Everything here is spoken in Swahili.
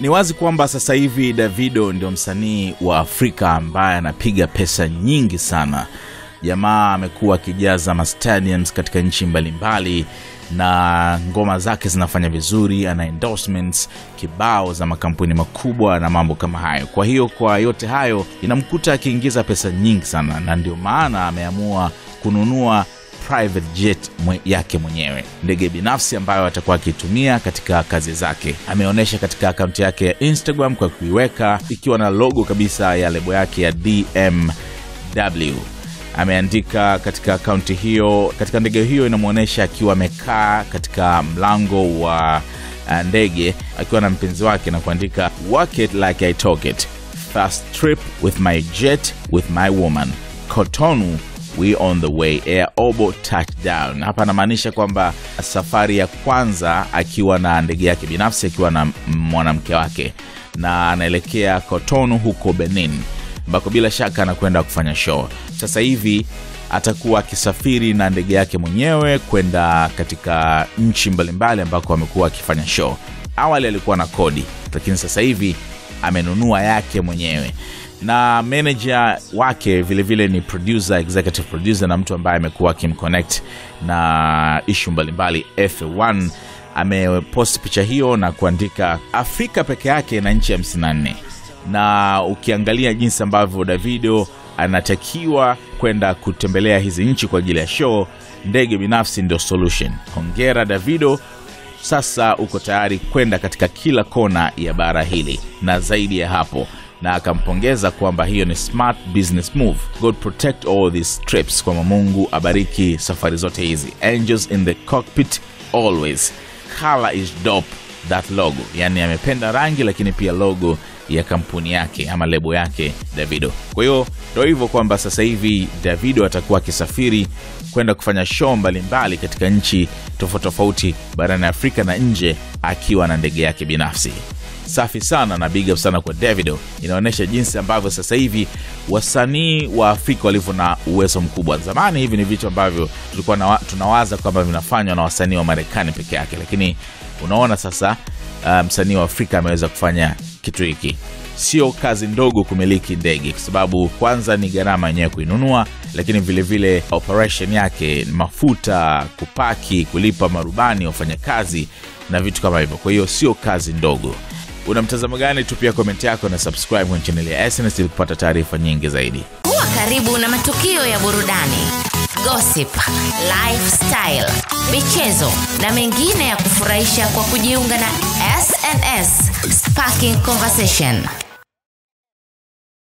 Ni wazi kwamba sasa hivi Davido ndio msanii wa Afrika ambaye anapiga pesa nyingi sana. Jamaa amekuwa akijaza mastadiums katika nchi mbalimbali na ngoma zake zinafanya vizuri, ana endorsements kibao za makampuni makubwa na mambo kama hayo. Kwa hiyo kwa yote hayo inamkuta akiingiza pesa nyingi sana, na ndio maana ameamua kununua private jet mwe, yake mwenyewe, ndege binafsi ambayo atakuwa akitumia katika kazi zake. Ameonyesha katika akaunti yake ya Instagram kwa kuiweka ikiwa na logo kabisa ya lebo yake ya DMW. Ameandika katika akaunti hiyo, katika ndege hiyo inamwonyesha akiwa amekaa katika mlango wa uh, ndege akiwa na mpenzi wake na kuandika work it like I talk it fast trip with my jet with my woman Cotonou we on the way air obo touchdown. Hapa anamaanisha kwamba safari ya kwanza akiwa na ndege yake binafsi akiwa na mwanamke wake, na anaelekea kotonu huko Benin, ambako bila shaka anakwenda kufanya show. Sasa hivi atakuwa akisafiri na ndege yake mwenyewe kwenda katika nchi mbalimbali ambako amekuwa akifanya show. Awali alikuwa na kodi, lakini sasa hivi amenunua yake mwenyewe na manager wake vilevile vile ni producer, executive producer na mtu ambaye amekuwa akimconnect na ishu mbalimbali. F1 amepost picha hiyo na kuandika Afrika peke yake na nchi 54, na ukiangalia jinsi ambavyo Davido anatakiwa kwenda kutembelea hizi nchi kwa ajili ya show, ndege binafsi ndio solution. Hongera Davido, sasa uko tayari kwenda katika kila kona ya bara hili na zaidi ya hapo na akampongeza kwamba hiyo ni smart business move. God protect all these trips, kwamba Mungu abariki safari zote hizi. Angels in the cockpit always. Color is dope, that logo. Yani amependa rangi, lakini pia logo ya kampuni yake ama lebo yake Davido. Kwa hiyo ndo hivyo kwamba sasa hivi Davido atakuwa akisafiri kwenda kufanya show mbalimbali katika nchi tofauti tofauti barani Afrika na nje akiwa na ndege yake binafsi. Safi sana na big up sana kwa Davido. Inaonyesha jinsi ambavyo sasa hivi wasanii wa Afrika walivyo na uwezo mkubwa. Zamani hivi ni vitu ambavyo tulikuwa na, tunawaza kwamba vinafanywa na wasanii wa Marekani peke yake, lakini unaona sasa msanii um, wa Afrika ameweza kufanya kitu hiki. Sio kazi ndogo kumiliki ndege, kwa sababu kwanza ni gharama yenyewe kuinunua, lakini vilevile vile operation yake, mafuta, kupaki, kulipa marubani, wafanyakazi na vitu kama hivyo. Kwa hiyo sio kazi ndogo. Una mtazamo gani? Tupia komenti yako na subscribe kwenye chaneli ya SnS ili kupata taarifa nyingi zaidi. Kuwa karibu na matukio ya burudani, gossip, lifestyle, michezo na mengine ya kufurahisha kwa kujiunga na SnS Sparking Conversation.